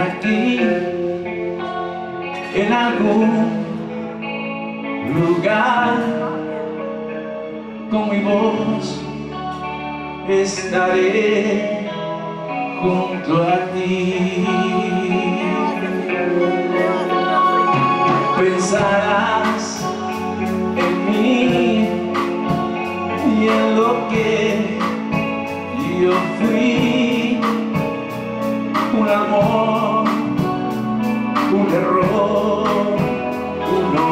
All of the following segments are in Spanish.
aquí en algún lugar con mi voz estaré junto a ti. Pensarás en mí y en lo que yo fui un amor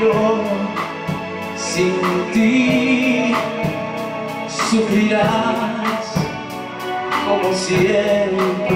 yo sin ti sufrirás como siempre